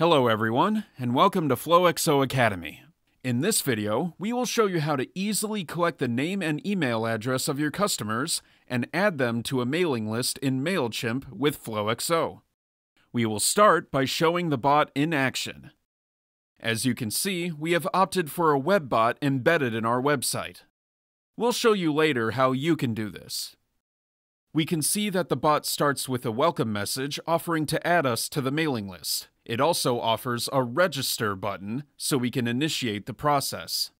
Hello everyone, and welcome to FlowXO Academy. In this video, we will show you how to easily collect the name and email address of your customers and add them to a mailing list in MailChimp with FlowXO. We will start by showing the bot in action. As you can see, we have opted for a web bot embedded in our website. We'll show you later how you can do this. We can see that the bot starts with a welcome message offering to add us to the mailing list. It also offers a register button so we can initiate the process.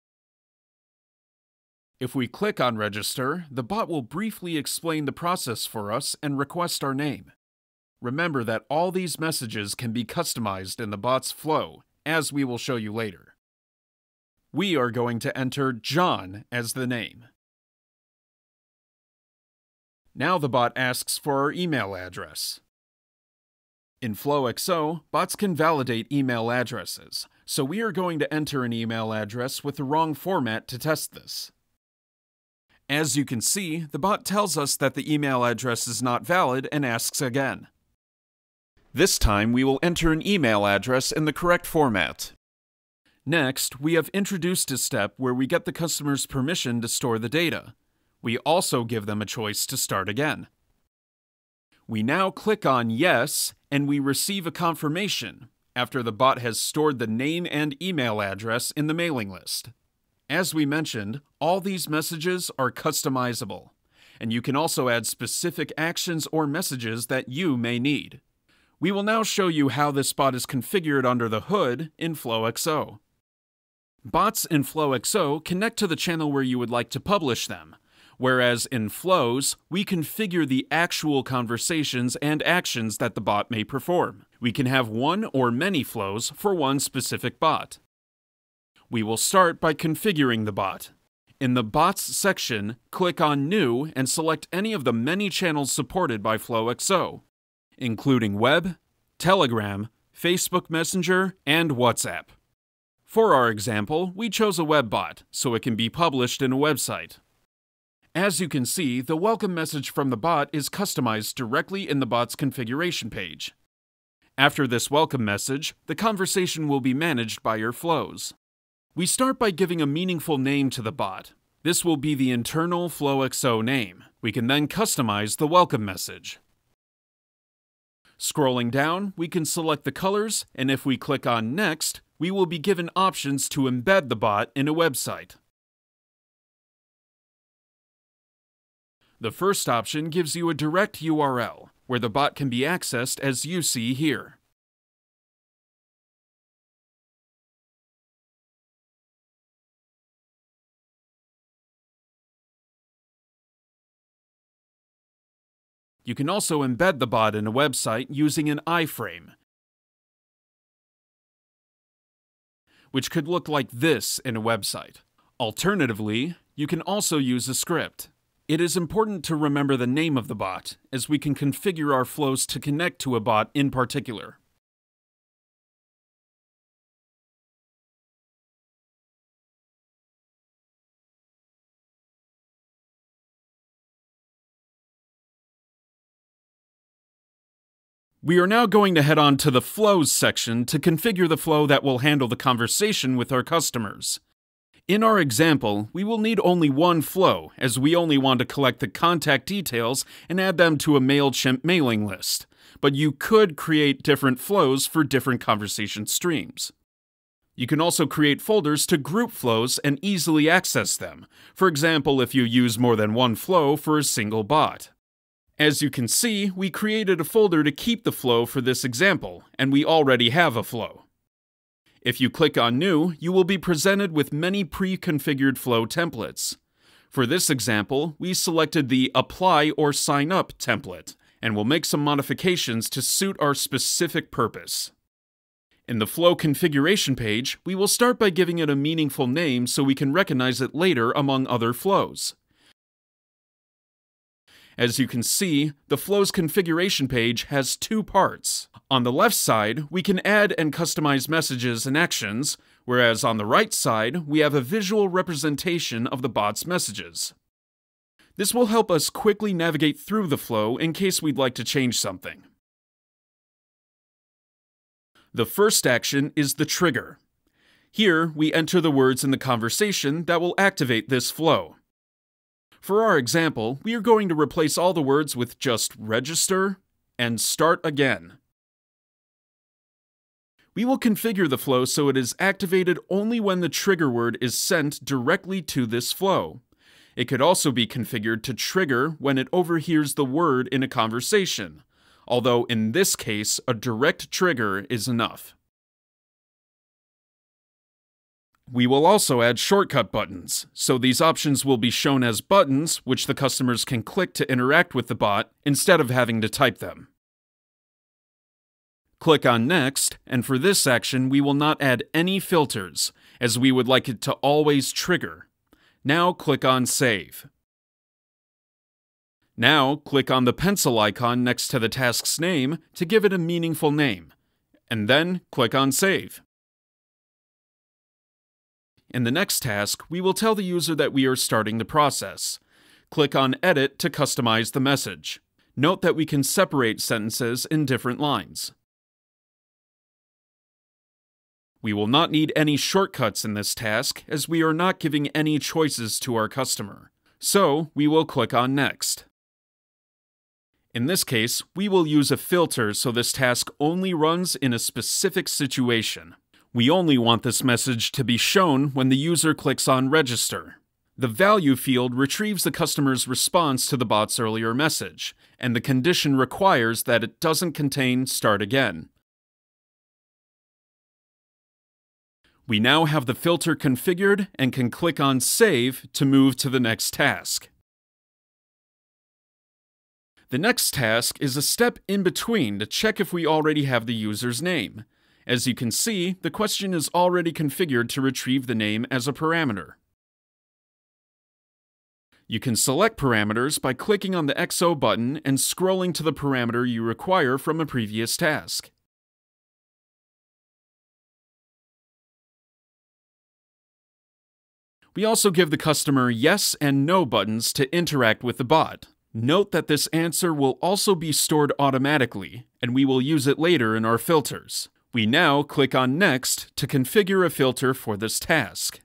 If we click on register, the bot will briefly explain the process for us and request our name. Remember that all these messages can be customized in the bot's flow, as we will show you later. We are going to enter John as the name. Now the bot asks for our email address. In FlowXO, bots can validate email addresses, so we are going to enter an email address with the wrong format to test this. As you can see, the bot tells us that the email address is not valid and asks again. This time we will enter an email address in the correct format. Next, we have introduced a step where we get the customer's permission to store the data. We also give them a choice to start again. We now click on Yes, and we receive a confirmation after the bot has stored the name and email address in the mailing list. As we mentioned, all these messages are customizable, and you can also add specific actions or messages that you may need. We will now show you how this bot is configured under the hood in FlowXO. Bots in FlowXO connect to the channel where you would like to publish them, whereas in flows, we configure the actual conversations and actions that the bot may perform. We can have one or many flows for one specific bot. We will start by configuring the bot. In the Bots section, click on New and select any of the many channels supported by FlowXO, including Web, Telegram, Facebook Messenger, and WhatsApp. For our example, we chose a web bot, so it can be published in a website. As you can see, the welcome message from the bot is customized directly in the bot's configuration page. After this welcome message, the conversation will be managed by your flows. We start by giving a meaningful name to the bot. This will be the internal FlowXO name. We can then customize the welcome message. Scrolling down, we can select the colors, and if we click on Next, we will be given options to embed the bot in a website. The first option gives you a direct URL, where the bot can be accessed as you see here. You can also embed the bot in a website using an iframe, which could look like this in a website. Alternatively, you can also use a script. It is important to remember the name of the bot, as we can configure our flows to connect to a bot in particular. We are now going to head on to the Flows section to configure the flow that will handle the conversation with our customers. In our example, we will need only one flow, as we only want to collect the contact details and add them to a MailChimp mailing list. But you could create different flows for different conversation streams. You can also create folders to group flows and easily access them, for example, if you use more than one flow for a single bot. As you can see, we created a folder to keep the flow for this example, and we already have a flow. If you click on New, you will be presented with many pre-configured flow templates. For this example, we selected the Apply or Sign Up template, and will make some modifications to suit our specific purpose. In the flow configuration page, we will start by giving it a meaningful name so we can recognize it later among other flows. As you can see, the Flows configuration page has two parts. On the left side, we can add and customize messages and actions, whereas on the right side, we have a visual representation of the bot's messages. This will help us quickly navigate through the flow in case we'd like to change something. The first action is the trigger. Here, we enter the words in the conversation that will activate this flow. For our example, we are going to replace all the words with just register and start again. We will configure the flow so it is activated only when the trigger word is sent directly to this flow. It could also be configured to trigger when it overhears the word in a conversation, although in this case, a direct trigger is enough. We will also add shortcut buttons, so these options will be shown as buttons which the customers can click to interact with the bot instead of having to type them. Click on Next, and for this action we will not add any filters, as we would like it to always trigger. Now click on Save. Now click on the pencil icon next to the task's name to give it a meaningful name, and then click on Save. In the next task, we will tell the user that we are starting the process. Click on Edit to customize the message. Note that we can separate sentences in different lines. We will not need any shortcuts in this task as we are not giving any choices to our customer. So, we will click on Next. In this case, we will use a filter so this task only runs in a specific situation. We only want this message to be shown when the user clicks on Register. The value field retrieves the customer's response to the bot's earlier message, and the condition requires that it doesn't contain Start Again. We now have the filter configured and can click on Save to move to the next task. The next task is a step in between to check if we already have the user's name. As you can see, the question is already configured to retrieve the name as a parameter. You can select parameters by clicking on the XO button and scrolling to the parameter you require from a previous task. We also give the customer yes and no buttons to interact with the bot. Note that this answer will also be stored automatically, and we will use it later in our filters. We now click on Next to configure a filter for this task.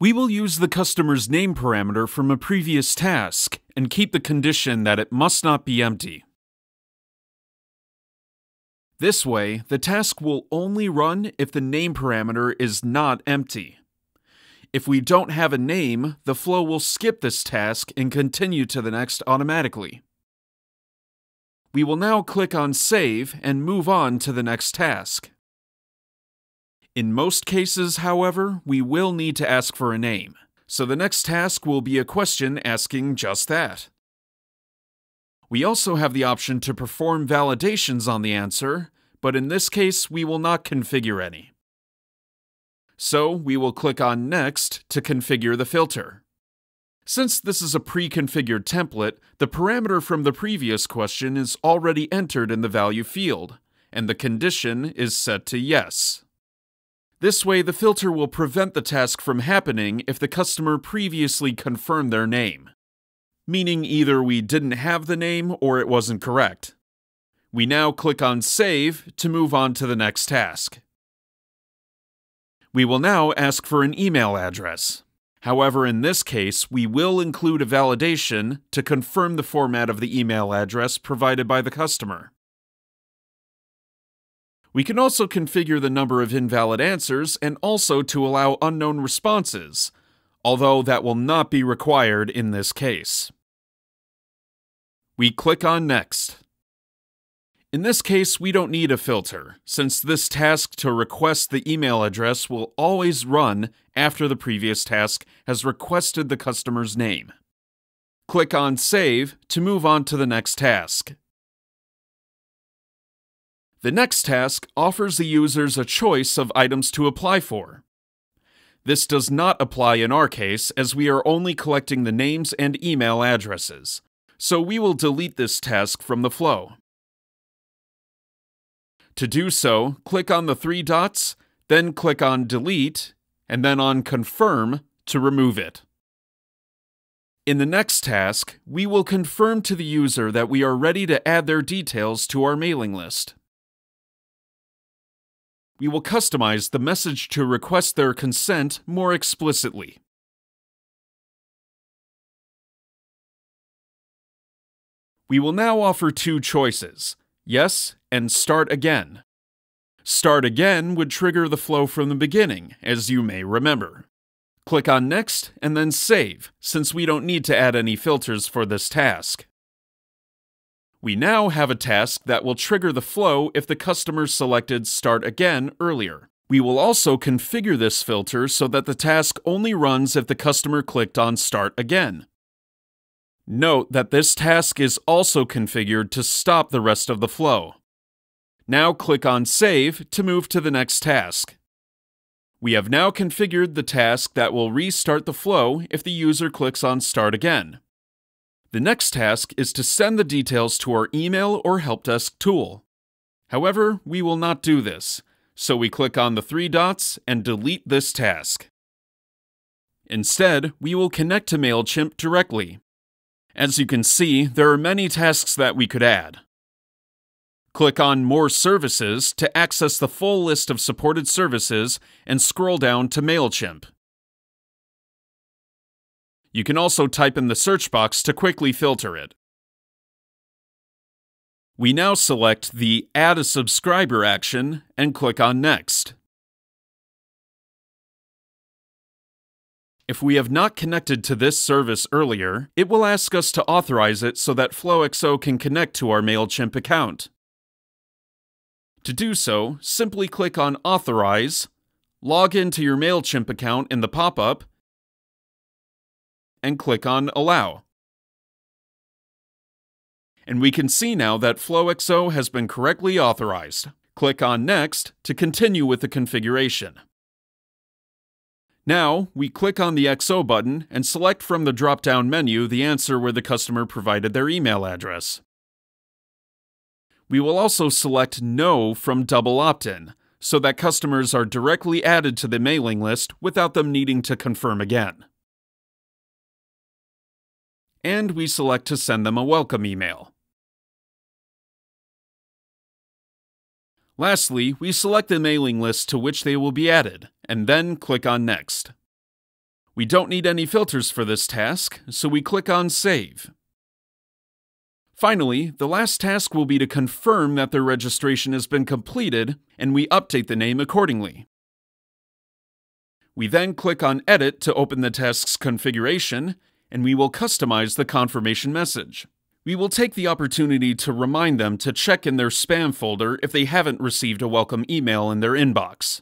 We will use the customer's name parameter from a previous task and keep the condition that it must not be empty. This way, the task will only run if the name parameter is not empty. If we don't have a name, the flow will skip this task and continue to the next automatically. We will now click on Save and move on to the next task. In most cases, however, we will need to ask for a name, so the next task will be a question asking just that. We also have the option to perform validations on the answer, but in this case we will not configure any. So we will click on Next to configure the filter. Since this is a pre-configured template, the parameter from the previous question is already entered in the value field, and the condition is set to yes. This way, the filter will prevent the task from happening if the customer previously confirmed their name, meaning either we didn't have the name or it wasn't correct. We now click on Save to move on to the next task. We will now ask for an email address. However, in this case, we will include a validation to confirm the format of the email address provided by the customer. We can also configure the number of invalid answers and also to allow unknown responses, although that will not be required in this case. We click on Next. In this case, we don't need a filter, since this task to request the email address will always run after the previous task has requested the customer's name. Click on Save to move on to the next task. The next task offers the users a choice of items to apply for. This does not apply in our case as we are only collecting the names and email addresses, so we will delete this task from the flow. To do so, click on the three dots, then click on Delete, and then on Confirm to remove it. In the next task, we will confirm to the user that we are ready to add their details to our mailing list. we will customize the message to request their consent more explicitly. We will now offer two choices yes and start again. Start again would trigger the flow from the beginning, as you may remember. Click on Next and then Save, since we don't need to add any filters for this task. We now have a task that will trigger the flow if the customer selected Start Again earlier. We will also configure this filter so that the task only runs if the customer clicked on Start Again. Note that this task is also configured to stop the rest of the flow. Now click on Save to move to the next task. We have now configured the task that will restart the flow if the user clicks on Start Again. The next task is to send the details to our email or help desk tool. However, we will not do this, so we click on the three dots and delete this task. Instead, we will connect to MailChimp directly. As you can see, there are many tasks that we could add. Click on More Services to access the full list of supported services and scroll down to MailChimp. You can also type in the search box to quickly filter it. We now select the Add a Subscriber action and click on Next. If we have not connected to this service earlier, it will ask us to authorize it so that FlowXO can connect to our MailChimp account. To do so, simply click on Authorize, log into your MailChimp account in the pop up, and click on Allow. And we can see now that FlowXO has been correctly authorized. Click on Next to continue with the configuration. Now, we click on the XO button and select from the drop down menu the answer where the customer provided their email address. We will also select No from Double Opt in, so that customers are directly added to the mailing list without them needing to confirm again and we select to send them a welcome email. Lastly, we select the mailing list to which they will be added, and then click on Next. We don't need any filters for this task, so we click on Save. Finally, the last task will be to confirm that their registration has been completed, and we update the name accordingly. We then click on Edit to open the task's configuration, and we will customize the confirmation message. We will take the opportunity to remind them to check in their spam folder if they haven't received a welcome email in their inbox.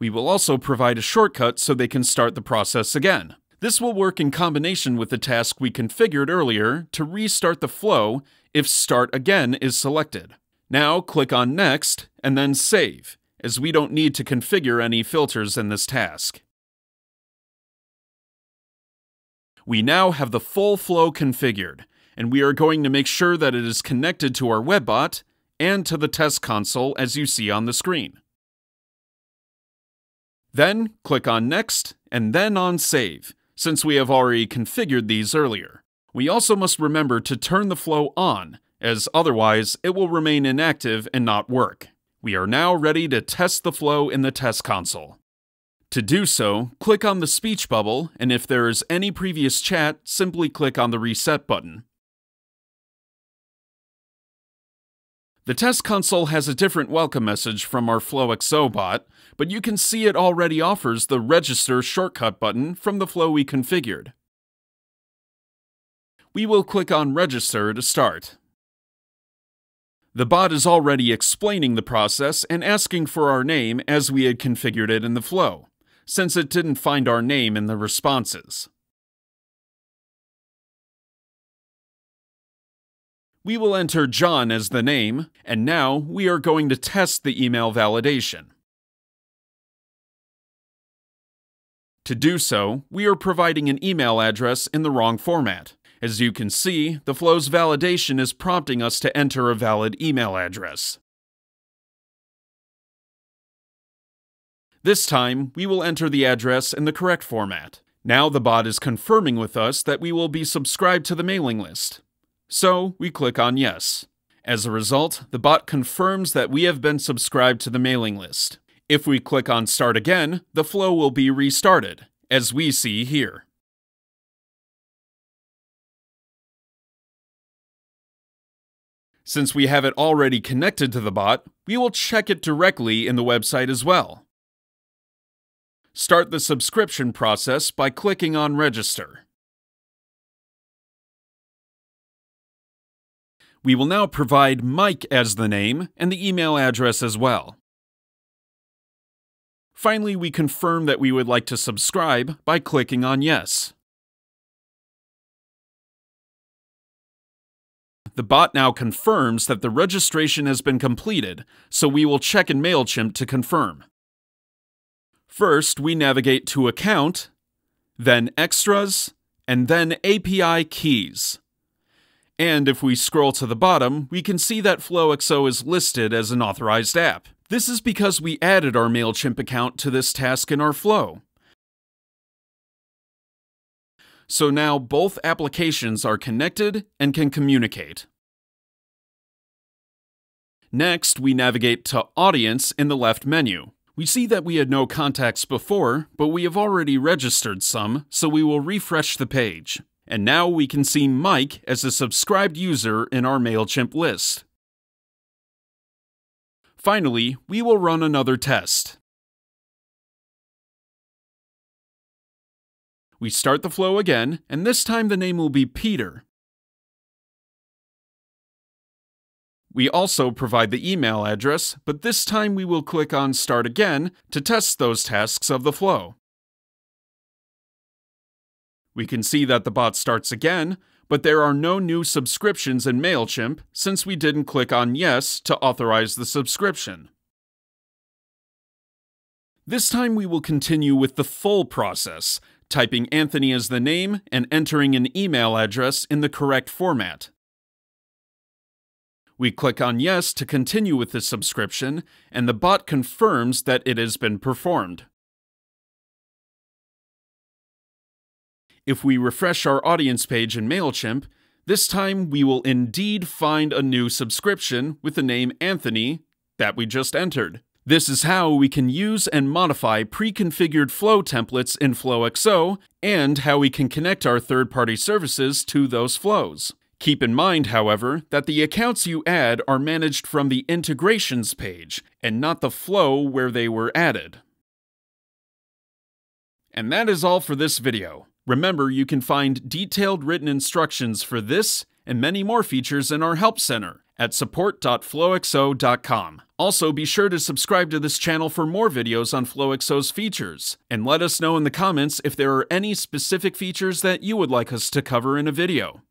We will also provide a shortcut so they can start the process again. This will work in combination with the task we configured earlier to restart the flow if Start Again is selected. Now click on Next and then Save, as we don't need to configure any filters in this task. We now have the full flow configured, and we are going to make sure that it is connected to our webbot and to the test console as you see on the screen. Then click on Next and then on Save, since we have already configured these earlier. We also must remember to turn the flow on, as otherwise it will remain inactive and not work. We are now ready to test the flow in the test console. To do so, click on the speech bubble, and if there is any previous chat, simply click on the reset button. The test console has a different welcome message from our FlowXO bot, but you can see it already offers the Register shortcut button from the flow we configured. We will click on Register to start. The bot is already explaining the process and asking for our name as we had configured it in the flow since it didn't find our name in the responses. We will enter John as the name, and now we are going to test the email validation. To do so, we are providing an email address in the wrong format. As you can see, the flow's validation is prompting us to enter a valid email address. This time, we will enter the address in the correct format. Now the bot is confirming with us that we will be subscribed to the mailing list. So we click on Yes. As a result, the bot confirms that we have been subscribed to the mailing list. If we click on Start Again, the flow will be restarted, as we see here. Since we have it already connected to the bot, we will check it directly in the website as well. Start the subscription process by clicking on Register. We will now provide Mike as the name and the email address as well. Finally, we confirm that we would like to subscribe by clicking on Yes. The bot now confirms that the registration has been completed, so we will check in MailChimp to confirm. First, we navigate to Account, then Extras, and then API Keys. And if we scroll to the bottom, we can see that FlowXO is listed as an authorized app. This is because we added our MailChimp account to this task in our flow. So now both applications are connected and can communicate. Next, we navigate to Audience in the left menu. We see that we had no contacts before, but we have already registered some, so we will refresh the page. And now we can see Mike as a subscribed user in our MailChimp list. Finally, we will run another test. We start the flow again, and this time the name will be Peter. We also provide the email address, but this time we will click on Start Again to test those tasks of the flow. We can see that the bot starts again, but there are no new subscriptions in MailChimp since we didn't click on Yes to authorize the subscription. This time we will continue with the full process, typing Anthony as the name and entering an email address in the correct format. We click on Yes to continue with the subscription, and the bot confirms that it has been performed. If we refresh our audience page in MailChimp, this time we will indeed find a new subscription with the name Anthony that we just entered. This is how we can use and modify pre-configured flow templates in FlowXO and how we can connect our third-party services to those flows. Keep in mind, however, that the accounts you add are managed from the integrations page and not the flow where they were added. And that is all for this video. Remember, you can find detailed written instructions for this and many more features in our Help Center at support.flowxo.com. Also, be sure to subscribe to this channel for more videos on FlowXO's features, and let us know in the comments if there are any specific features that you would like us to cover in a video.